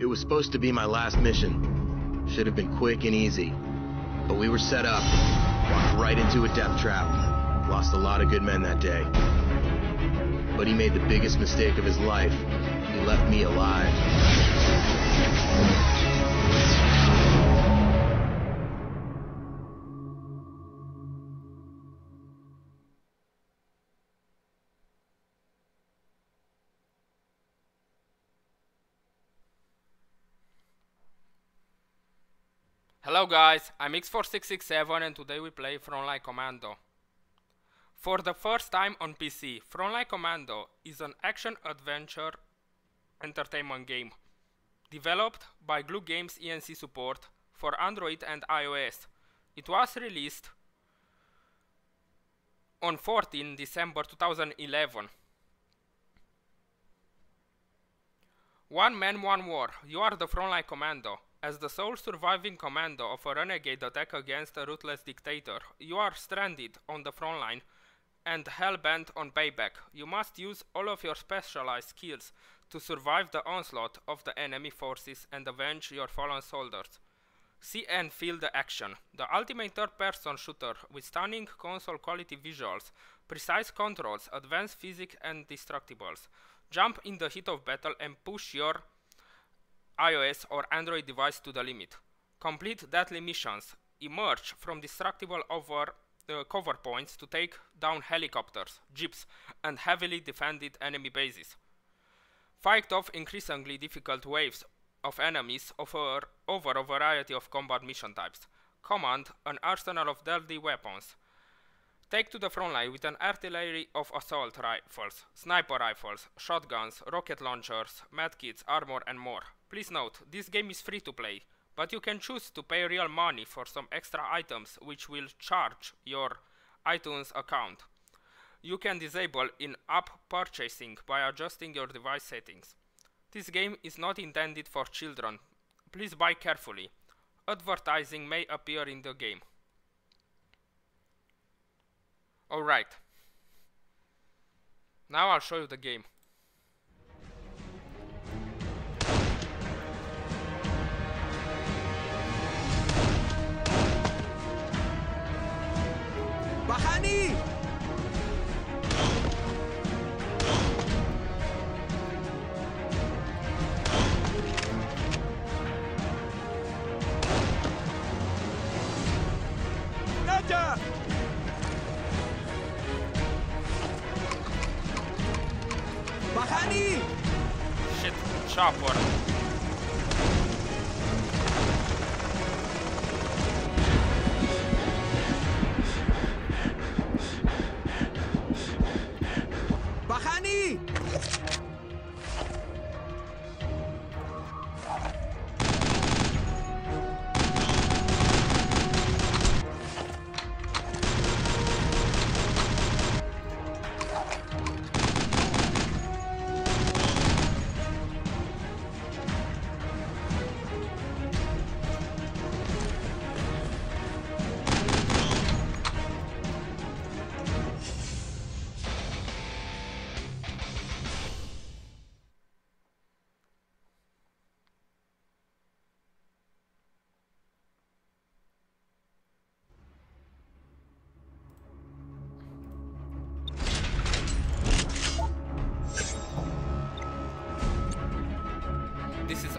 It was supposed to be my last mission. Should have been quick and easy. But we were set up. Walked right into a death trap. Lost a lot of good men that day. But he made the biggest mistake of his life. He left me alive. Hello guys, I'm XFORCE667 and today we play Frontline Commando. For the first time on PC, Frontline Commando is an action-adventure entertainment game. Developed by Glu Games Inc. support for Android and iOS. It was released on 14 December 2011. One man, one war. You are the frontline commando. As the sole surviving commando of a renegade attack against a ruthless dictator, you are stranded on the front line and hell-bent on payback. You must use all of your specialized skills to survive the onslaught of the enemy forces and avenge your fallen soldiers. See and feel the action. The ultimate third-person shooter with stunning console quality visuals, precise controls, advanced physics and destructibles. Jump in the heat of battle and push your iOS or Android device to the limit. Complete deadly missions. Emerge from destructible over uh, cover points to take down helicopters, jeeps, and heavily defended enemy bases. Fight off increasingly difficult waves of enemies over, over a variety of combat mission types. Command an arsenal of deadly weapons. Take to the front line with an artillery of assault rifles, sniper rifles, shotguns, rocket launchers, medkits, armor and more. Please note, this game is free to play, but you can choose to pay real money for some extra items which will charge your iTunes account. You can disable in-app purchasing by adjusting your device settings. This game is not intended for children. Please buy carefully. Advertising may appear in the game. Alright. Now I'll show you the game. وحني Shit, sharp water.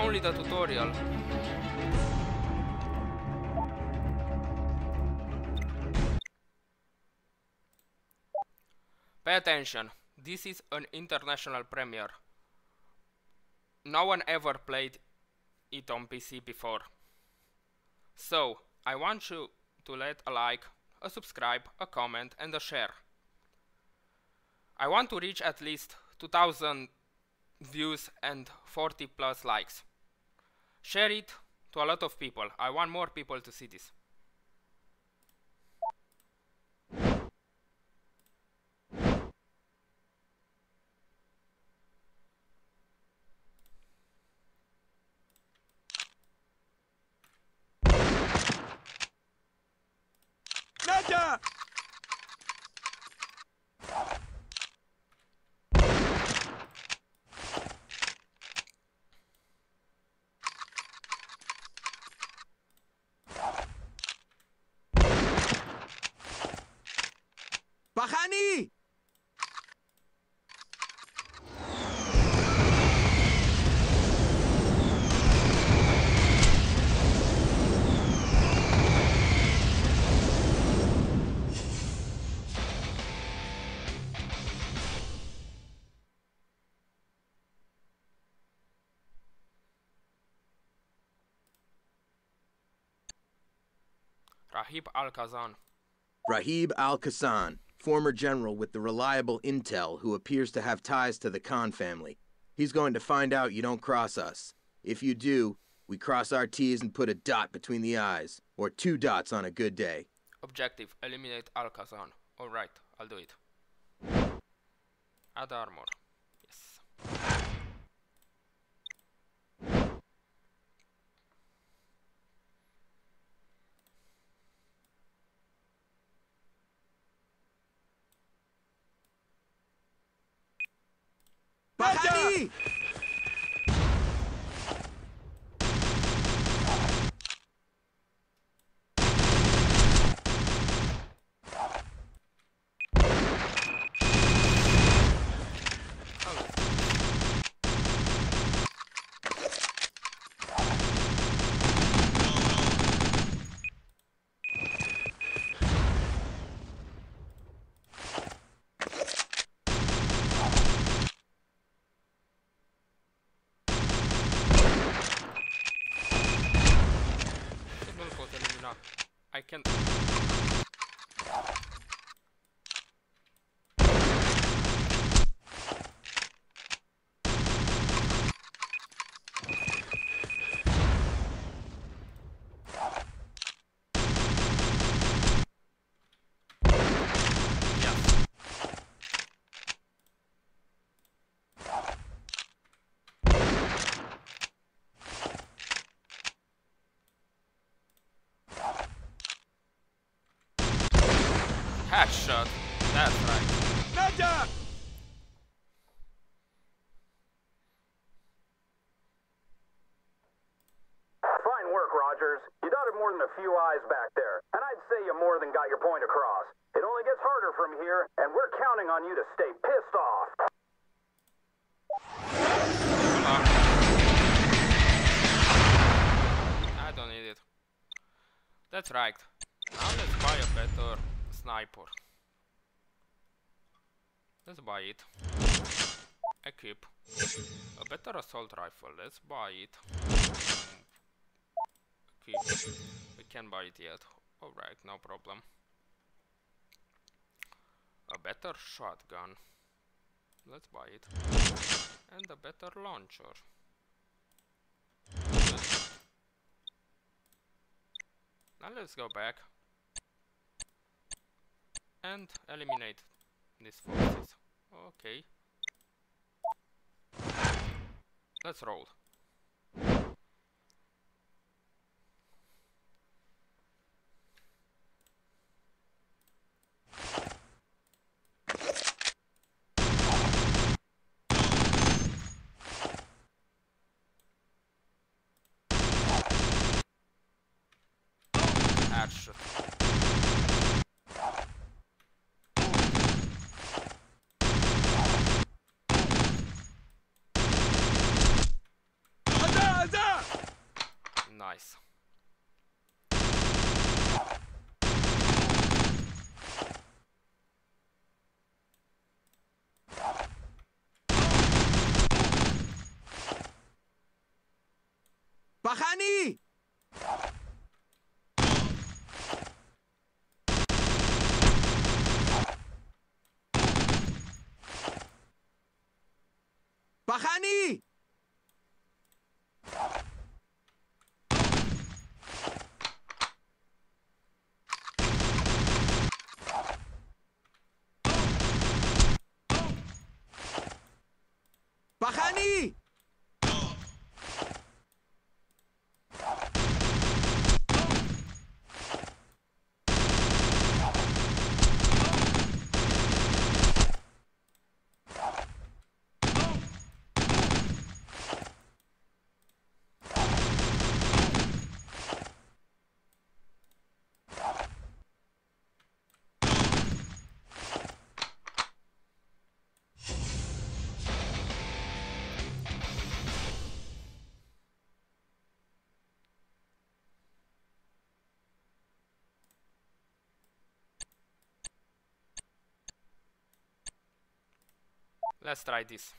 Only the tutorial. Pay attention, this is an international premiere. No one ever played it on PC before. So, I want you to let a like, a subscribe, a comment and a share. I want to reach at least 2000 views and 40 plus likes. Share it to a lot of people. I want more people to see this. Rahib Al Kazan. Rahib Al former general with the reliable intel who appears to have ties to the Khan family. He's going to find out you don't cross us. If you do, we cross our T's and put a dot between the I's, or two dots on a good day. Objective eliminate Al Kazan. Alright, I'll do it. Add armor. Yes. Para ali! Can that shot. That's right. Nadia! Fine work, Rogers. You dotted more than a few eyes back there, and I'd say you more than got your point across. It only gets harder from here, and we're counting on you to stay pissed off. I don't need it. That's right. Now let's buy a better sniper. Let's buy it. Equip. A better assault rifle. Let's buy it. Equip. We can't buy it yet. Alright, no problem. A better shotgun. Let's buy it. And a better launcher. Now let's go back and eliminate these forces. Okay. Let's roll. Headshot. Nice. Bahani! Bahani! Bahani! Let's try this.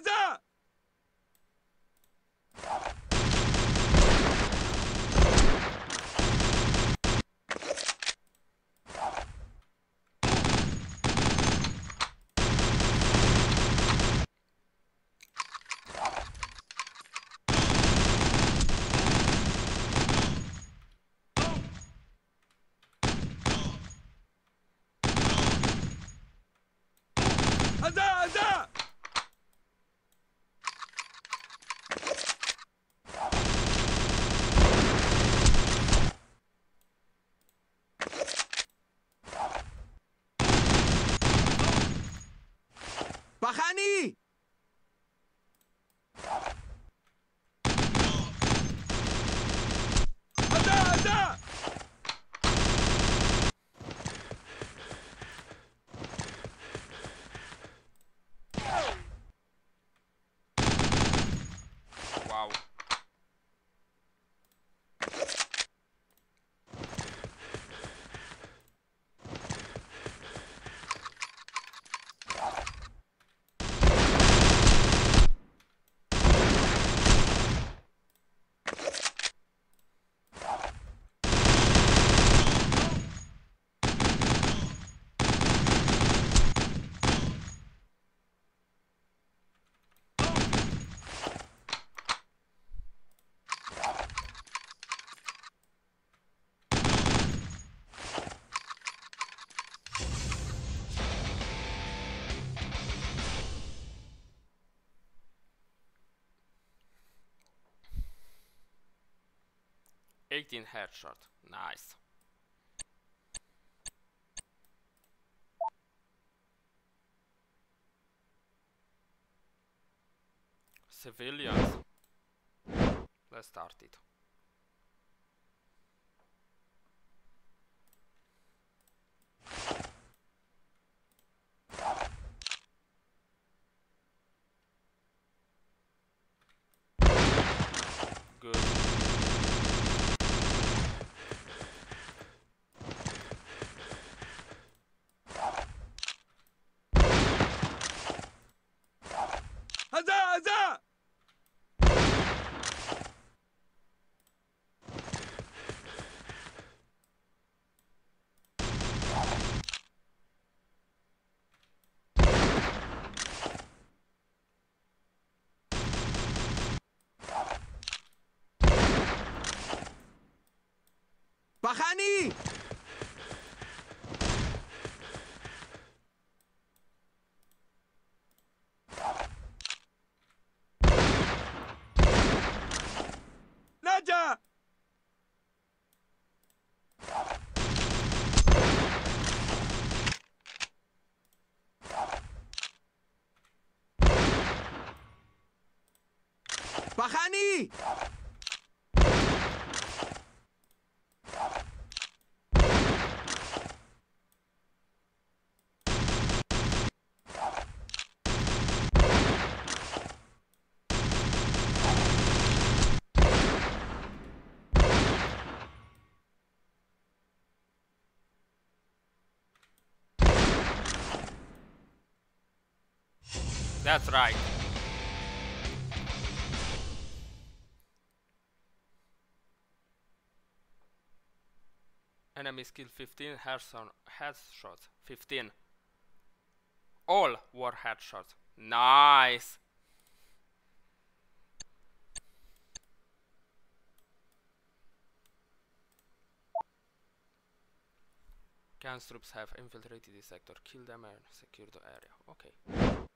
技あ。ざあざ18 headshot. Nice. Civilians. Let's start it. ¡Baja, Annie! ¡Naya! ¡Baja, Annie! That's right. Enemy skill 15, headshot, headshots 15. All were headshots. Nice. Khan's troops have infiltrated this sector. Kill them and secure the area. Okay.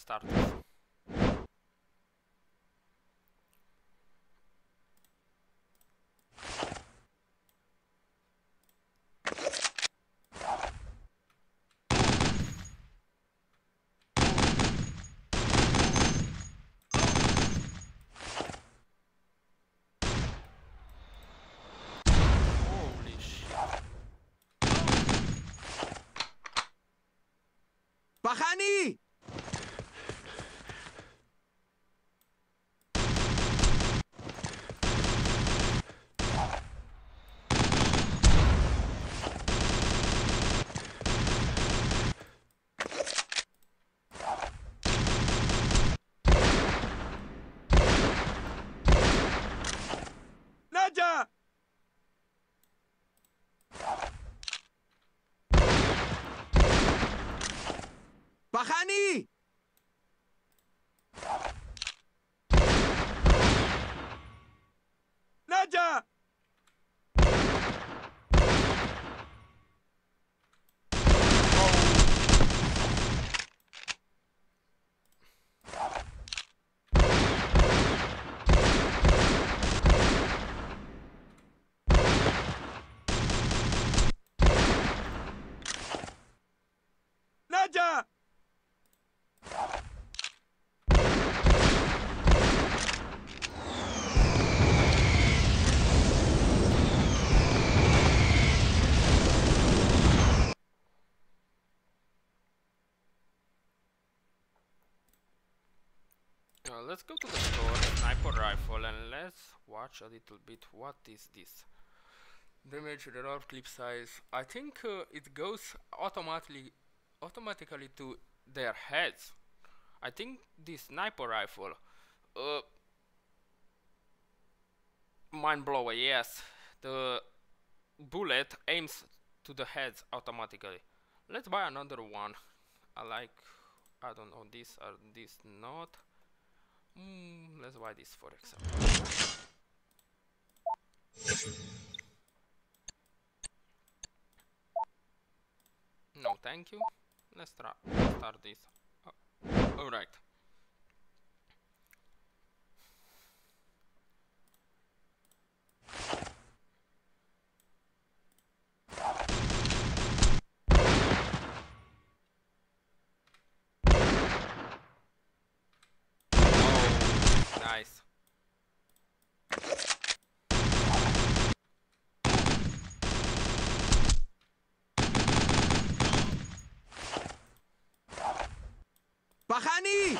Let's start this. Holy shit. Bahani! פחני! Uh, let's go to the store, sniper rifle, and let's watch a little bit. What is this? Damage, reload, clip size. I think uh, it goes automatically, automatically to their heads. I think this sniper rifle, uh, mind blower. Yes, the bullet aims to the heads automatically. Let's buy another one. I like, I don't know, this or this not. Mm, let's buy this for example. No, thank you. Let's try start this. Oh, all right. Oh, nice. Bahani!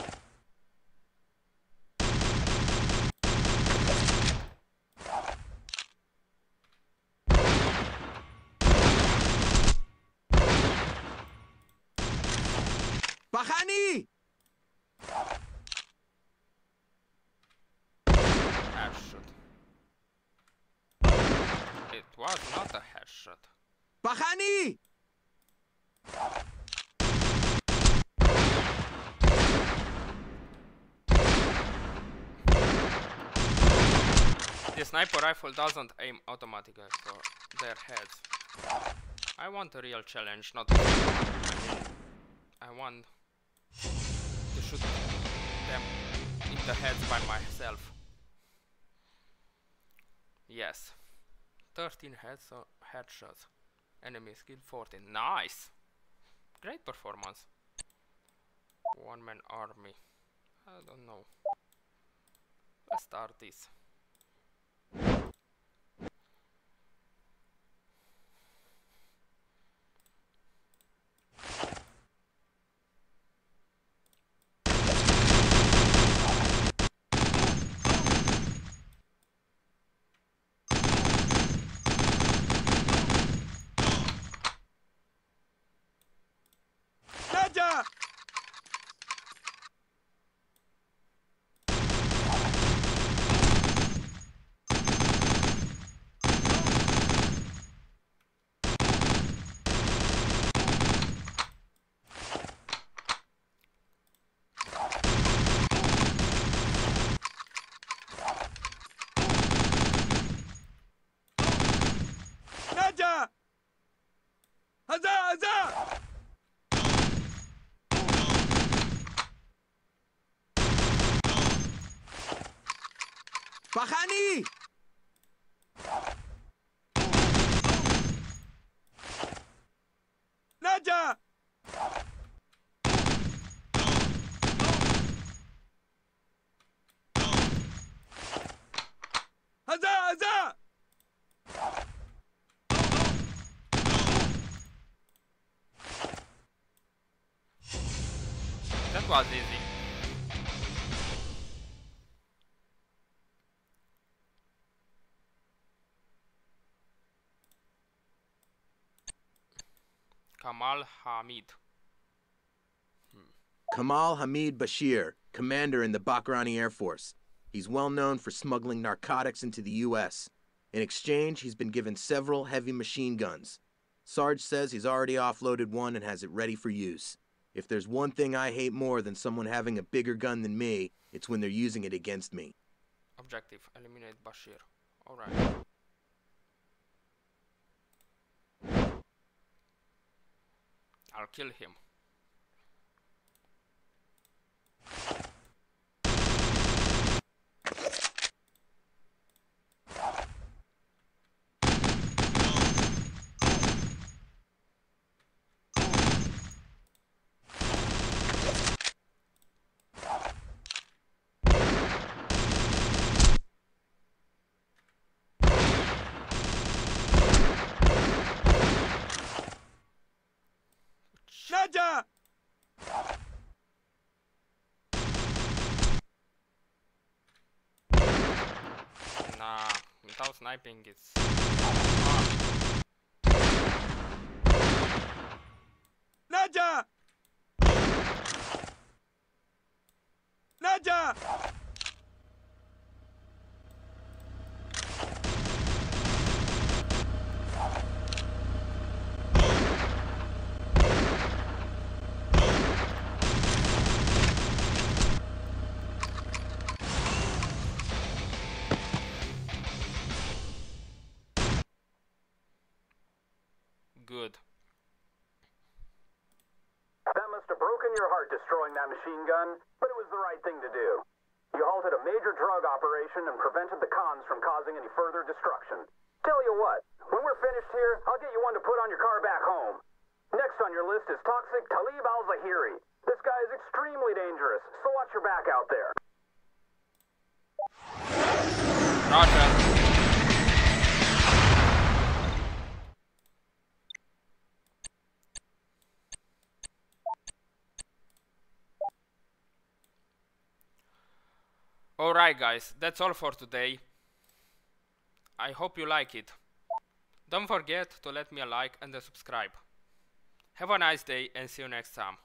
Bahani! Headshot. It was not a headshot. Bahani! The sniper rifle doesn't aim automatically for their heads. I want a real challenge, not. I want to shoot them in the heads by myself. Yes. 13 heads uh, headshots. Enemy skill 14. Nice! Great performance. One man army. I don't know. Let's start this. فخاني نجا! هزا هزا! تنبو عزيزي Kamal Hamid. Hmm. Kamal Hamid Bashir, commander in the Bakrani Air Force. He's well known for smuggling narcotics into the U.S. In exchange, he's been given several heavy machine guns. Sarge says he's already offloaded one and has it ready for use. If there's one thing I hate more than someone having a bigger gun than me, it's when they're using it against me. Objective eliminate Bashir. Alright. I'll kill him. Naja! Nah, without sniping it's Naja! Naja! Must have broken your heart destroying that machine gun, but it was the right thing to do. You halted a major drug operation and prevented the cons from causing any further destruction. Tell you what, when we're finished here, I'll get you one to put on your car back home. Next on your list is Toxic Talib Al Zahiri. This guy is extremely dangerous, so watch your back out there. Roger. Alright guys, that's all for today. I hope you like it. Don't forget to let me a like and a subscribe. Have a nice day and see you next time.